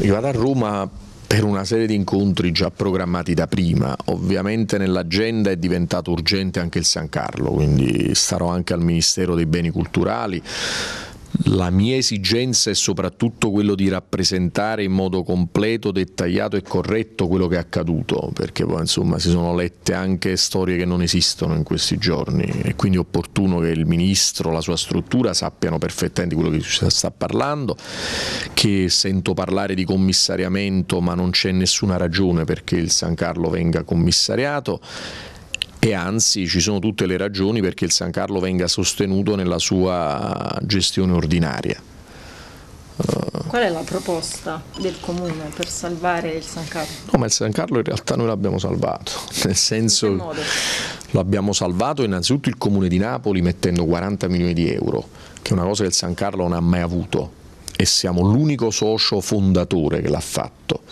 Io vado a Roma per una serie di incontri già programmati da prima. Ovviamente nell'agenda è diventato urgente anche il San Carlo, quindi starò anche al Ministero dei Beni Culturali la mia esigenza è soprattutto quello di rappresentare in modo completo, dettagliato e corretto quello che è accaduto, perché poi insomma si sono lette anche storie che non esistono in questi giorni e quindi è opportuno che il Ministro, la sua struttura sappiano perfettamente quello che si sta parlando, che sento parlare di commissariamento ma non c'è nessuna ragione perché il San Carlo venga commissariato e anzi ci sono tutte le ragioni perché il San Carlo venga sostenuto nella sua gestione ordinaria. Qual è la proposta del Comune per salvare il San Carlo? No, ma il San Carlo in realtà noi l'abbiamo salvato, nel senso lo abbiamo salvato innanzitutto il Comune di Napoli mettendo 40 milioni di euro, che è una cosa che il San Carlo non ha mai avuto e siamo l'unico socio fondatore che l'ha fatto.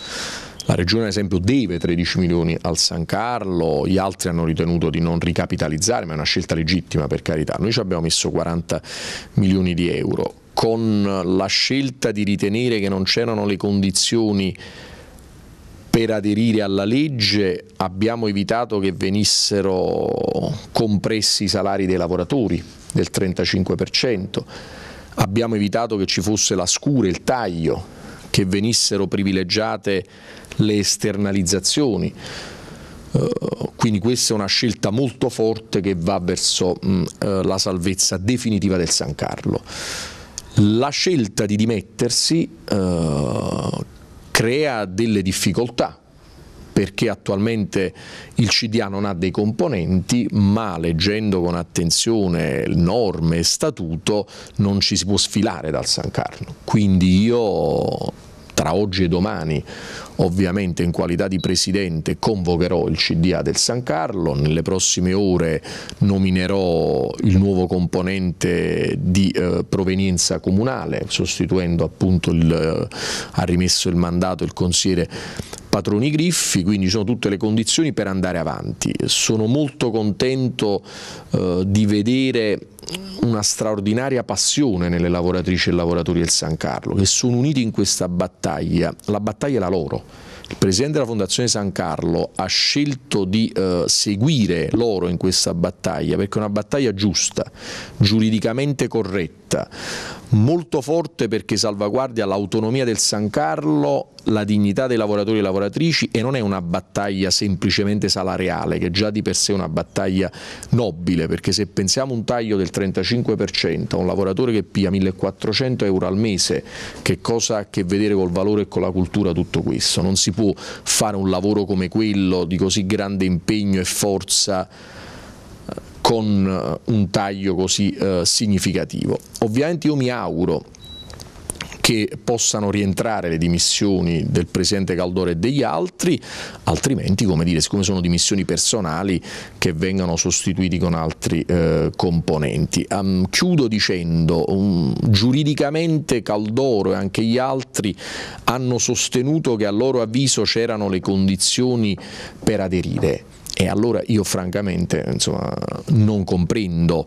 La Regione ad esempio deve 13 milioni al San Carlo, gli altri hanno ritenuto di non ricapitalizzare, ma è una scelta legittima per carità. Noi ci abbiamo messo 40 milioni di euro. Con la scelta di ritenere che non c'erano le condizioni per aderire alla legge abbiamo evitato che venissero compressi i salari dei lavoratori del 35%, abbiamo evitato che ci fosse la scura, il taglio, che venissero privilegiate le esternalizzazioni. Uh, quindi questa è una scelta molto forte che va verso uh, la salvezza definitiva del San Carlo. La scelta di dimettersi uh, crea delle difficoltà perché attualmente il CDA non ha dei componenti, ma leggendo con attenzione norme e statuto non ci si può sfilare dal San Carlo. Quindi io tra oggi e domani ovviamente in qualità di Presidente convocherò il CDA del San Carlo, nelle prossime ore nominerò il nuovo componente di eh, provenienza comunale, sostituendo appunto il, eh, ha rimesso il mandato il consigliere Patroni Griffi, quindi ci sono tutte le condizioni per andare avanti. Sono molto contento eh, di vedere una straordinaria passione nelle lavoratrici e lavoratori del San Carlo, che sono uniti in questa battaglia. La battaglia è la loro. Il Presidente della Fondazione San Carlo ha scelto di eh, seguire loro in questa battaglia perché è una battaglia giusta, giuridicamente corretta, molto forte perché salvaguardia l'autonomia del San Carlo, la dignità dei lavoratori e lavoratrici e non è una battaglia semplicemente salariale, che già di per sé è una battaglia nobile, perché se pensiamo un taglio del 35% a un lavoratore che pia 1400 euro al mese, che cosa ha a che vedere col valore e con la cultura tutto questo? Non si può fare un lavoro come quello di così grande impegno e forza con eh, un taglio così eh, significativo. Ovviamente io mi auguro che possano rientrare le dimissioni del Presidente Caldore e degli altri, altrimenti, come dire, siccome sono dimissioni personali, che vengano sostituiti con altri eh, componenti. Um, chiudo dicendo, um, giuridicamente Caldoro e anche gli altri hanno sostenuto che a loro avviso c'erano le condizioni per aderire e allora io francamente insomma, non comprendo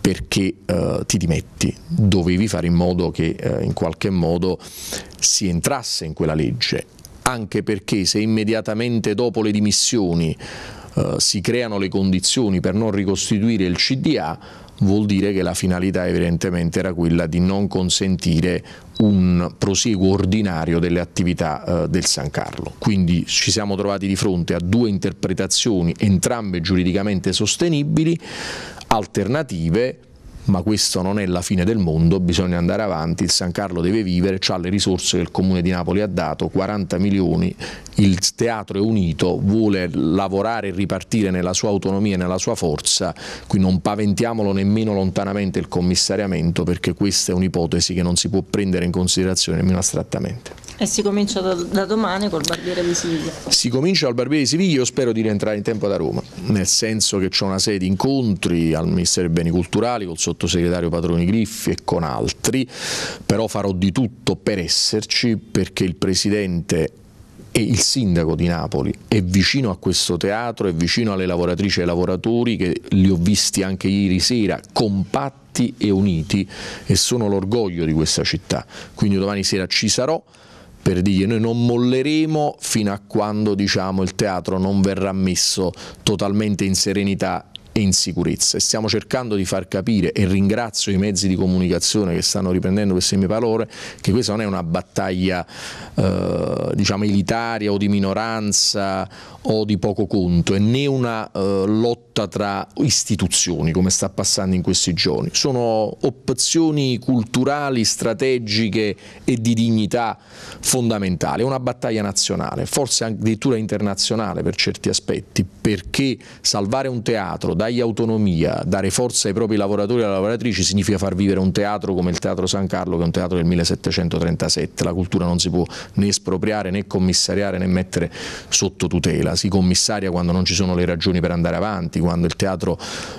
perché uh, ti dimetti, dovevi fare in modo che uh, in qualche modo si entrasse in quella legge, anche perché se immediatamente dopo le dimissioni uh, si creano le condizioni per non ricostituire il CDA, vuol dire che la finalità evidentemente era quella di non consentire un prosieguo ordinario delle attività eh, del San Carlo. Quindi ci siamo trovati di fronte a due interpretazioni, entrambe giuridicamente sostenibili, alternative ma questo non è la fine del mondo, bisogna andare avanti, il San Carlo deve vivere, ha le risorse che il Comune di Napoli ha dato, 40 milioni, il teatro è unito, vuole lavorare e ripartire nella sua autonomia e nella sua forza, qui non paventiamolo nemmeno lontanamente il commissariamento perché questa è un'ipotesi che non si può prendere in considerazione nemmeno astrattamente. E si comincia da, da, domani col Barbiere di Siviglia? Si comincia al Barbiere di Siviglia, io spero di rientrare in tempo da Roma, nel senso che c'è una serie di incontri al Ministero dei Beni Culturali col sottosegretario Patroni Griffi e con altri, però farò di tutto per esserci perché il Presidente e il sindaco di Napoli è vicino a questo teatro, è vicino alle lavoratrici e ai lavoratori che li ho visti anche ieri sera compatti e uniti e sono l'orgoglio di questa città. Quindi domani sera ci sarò per dire noi non molleremo fino a quando diciamo, il teatro non verrà messo totalmente in serenità e in e stiamo cercando di far capire e ringrazio i mezzi di comunicazione che stanno riprendendo queste mie parole che questa non è una battaglia eh, diciamo elitaria o di minoranza o di poco conto e né una eh, lotta tra istituzioni come sta passando in questi giorni, sono opzioni culturali, strategiche e di dignità fondamentali, è una battaglia nazionale, forse addirittura internazionale per certi aspetti, perché salvare un teatro, dargli autonomia, dare forza ai propri lavoratori e alle lavoratrici significa far vivere un teatro come il Teatro San Carlo che è un teatro del 1737, la cultura non si può né espropriare né commissariare né mettere sotto tutela, si commissaria quando non ci sono le ragioni per andare avanti, quando il teatro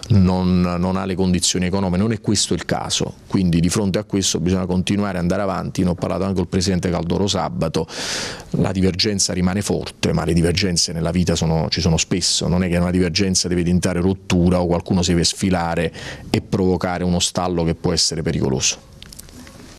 non, non, ha le condizioni economiche, non è questo il caso, quindi di fronte a questo bisogna continuare ad andare avanti, ne ho parlato anche con il Presidente Caldoro sabato, la divergenza rimane forte, ma le divergenze nella vita sono, ci sono spesso, non è che una divergenza deve diventare rottura o qualcuno si deve sfilare e provocare uno stallo che può essere pericoloso.